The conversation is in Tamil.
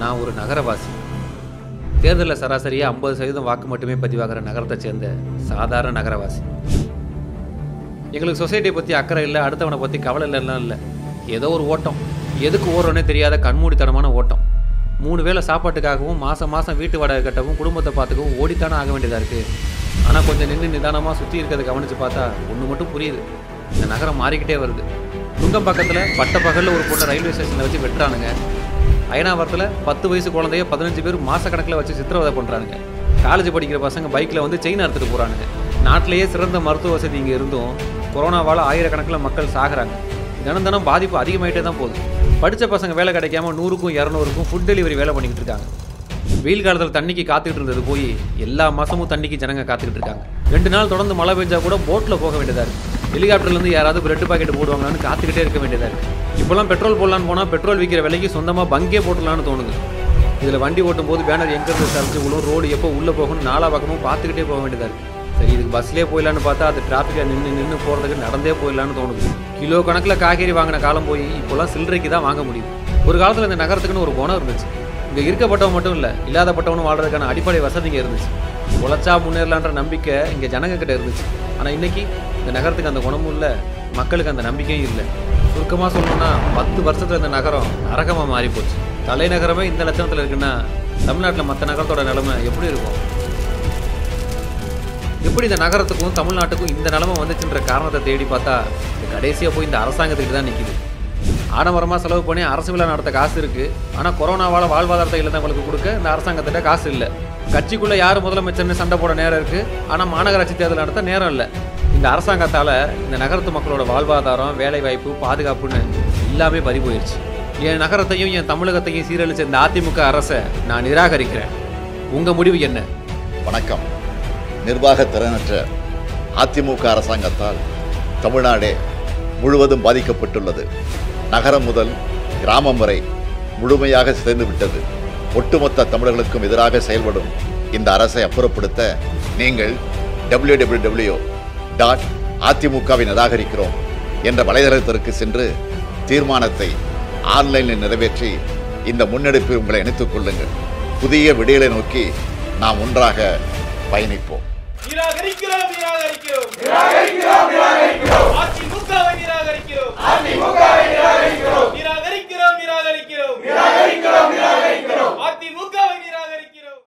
நான் ஒரு நகரவாசி. தேர்தலில் சராசரியாக ஐம்பது சதவீதம் வாக்கு மட்டுமே பதிவாகிற நகரத்தை சேர்ந்த சாதாரண நகரவாசி. எங்களுக்கு சொசைட்டியை பற்றி அக்கறை இல்லை அடுத்தவனை பற்றி கவலை இல்லைலாம் இல்லை. ஏதோ ஒரு ஓட்டம். எதுக்கு ஓடுறோன்னே தெரியாத கண்மூடித்தனமான ஓட்டம். மூணு வேளை சாப்பாட்டுக்காகவும் மாதம் மாதம் வீட்டு வாடகை கட்டவும் குடும்பத்தை பார்த்துக்கவும் ஓடித்தானே ஆக வேண்டியதாக இருக்குது ஆனால் கொஞ்சம் நின்று நிதானமாக சுற்றி இருக்கிறத கவனித்து பார்த்தா ஒன்று மட்டும் புரியுது. இந்த நகரம் மாறிக்கிட்டே வருது. துங்கம் பக்கத்தில் பட்ட பகலில் ஒரு பொண்ணை ரயில்வே ஸ்டேஷனில் வச்சு வெட்டுறானுங்க. அயனாவரத்தில் பத்து வயசு குழந்தைய பதினஞ்சு பேர் மாசக்கணக்கில் வச்சு சித்திரவதை பண்ணுறானுங்க காலேஜ் படிக்கிற பசங்க பைக்கில் வந்து செயின் அறுத்துட்டு போகிறானுங்க நாட்டிலேயே சிறந்த மருத்துவ வசதி இங்கே இருந்தும் கொரோனாவால் ஆயிரக்கணக்கில் மக்கள் சாகுறாங்க. தினம் தினம் பாதிப்பு அதிகமாயிட்டே தான் போகுது. படித்த பசங்க வேலை கிடைக்காம நூறுக்கும் இரநூறுக்கும் ஃபுட் டெலிவரி வேலை பண்ணிக்கிட்டு இருக்காங்க. வெயில் காலத்தில் தண்ணிக்கு காத்துக்கிட்டு இருந்தது போய் எல்லா மாதமும் தண்ணிக்கு ஜனங்க காத்துக்கிட்டு இருக்காங்க. ரெண்டு நாள் தொடர்ந்து மழை பெஞ்சா கூட போட்டில் போக வேண்டியதாக இருக்குது ஹெலிகாப்டர்லேருந்து யாராவது பிரெட் பாக்கெட் போடுவாங்களான்னு காத்துக்கிட்டே இருக்க வேண்டியதாக இருக்குது இப்போலாம் பெட்ரோல் போடலான்னு போனால் பெட்ரோல் விற்கிற விலைக்கு சொந்தமாக பங்கே போட்டலான்னு தோணுது. இதில் வண்டி ஓட்டும் போது பேனர் எங்கேருந்து சரிஞ்சு விழும் ரோடு எப்போ உள்ளே போகணும் நாலா பக்கமும் பார்த்துக்கிட்டே போக வேண்டியதாக இருக்குது சரி இதுக்கு பஸ்லேயே போயிடலான்னு பார்த்தா அது டிராஃபிக்கில் நின்று நின்று போகிறதுக்கு நடந்தே போயிடலான்னு தோணுது. கிலோ கணக்கில் காய்கறி வாங்கின காலம் போய் இப்போலாம் சில்லறைக்கு தான் வாங்க முடியும். ஒரு காலத்தில் இந்த நகரத்துக்குன்னு ஒரு குணம் இருந்துச்சு. இங்கே இருக்கப்பட்டவன் மட்டும் இல்லை இல்லாதப்பட்டவனும் வாழ்றதுக்கான அடிப்படை வசதிங்க இருந்துச்சு. உழைச்சா முன்னேறலான்ற நம்பிக்கை இங்கே ஜனங்கக்கிட்ட இருந்துச்சு. ஆனால் இன்னைக்கு இந்த நகரத்துக்கு அந்த குணமும் இல்லை மக்களுக்கு அந்த நம்பிக்கையும் இல்லை. சுருக்கமாக சொல்லணும்னா பத்து வருஷத்தில் இந்த நகரம் நரகமாக மாறி போச்சு தலைநகரமே இந்த லட்சணத்தில் இருக்குன்னா தமிழ்நாட்டில் மற்ற நகரத்தோட நிலைமை எப்படி இருக்கும்? எப்படி இந்த நகரத்துக்கும் தமிழ்நாட்டுக்கும் இந்த நிலமை வந்துச்சுன்ற காரணத்தை தேடி பார்த்தா கடைசியாக போய் இந்த அரசாங்கத்துக்கு தான் நிற்கிது ஆடம்பரமாக செலவு பண்ணி அரசு விழா நடத்த காசு இருக்குது ஆனால் கொரோனாவால் வாழ்வாதாரத்தை இழந்தவங்களுக்கு கொடுக்க இந்த அரசாங்கத்திட்ட காசு இல்லை. கட்சிக்குள்ளே யார் முதலமைச்சர்னு சண்டை போட நேரம் இருக்குது ஆனால் மாநகராட்சி தேர்தல் நடத்த நேரம் இல்லை. இந்த அரசாங்கத்தால் இந்த நகரத்து மக்களோட வாழ்வாதாரம் வேலைவாய்ப்பு பாதுகாப்புன்னு எல்லாமே பறி போயிடுச்சு என் நகரத்தையும் என் தமிழகத்தையும் சீரழிச்ச இந்த அதிமுக அரசை நான் நிராகரிக்கிறேன். உங்கள் முடிவு என்ன? வணக்கம். நிர்வாக திறனற்ற அதிமுக அரசாங்கத்தால் தமிழ்நாடே முழுவதும் பாதிக்கப்பட்டுள்ளது. நகரம் முதல் கிராமம் வரை முழுமையாக சிதைந்துவிட்டது. ஒட்டுமொத்த தமிழர்களுக்கும் எதிராக செயல்படும் இந்த அரசை அப்புறப்படுத்த நீங்கள் டபிள்யூ டபிள்யூ டபிள்யூ டாட் அதிமுகவை நிராகரிக்கிறோம் என்ற வலைதளத்திற்கு சென்று தீர்மானத்தை ஆன்லைனில் நிறைவேற்றி இந்த முன்னெடுப்பில் உங்களை இணைத்துக் கொள்ளுங்கள். புதிய விடியலை நோக்கி நாம் ஒன்றாக பயணிப்போம்.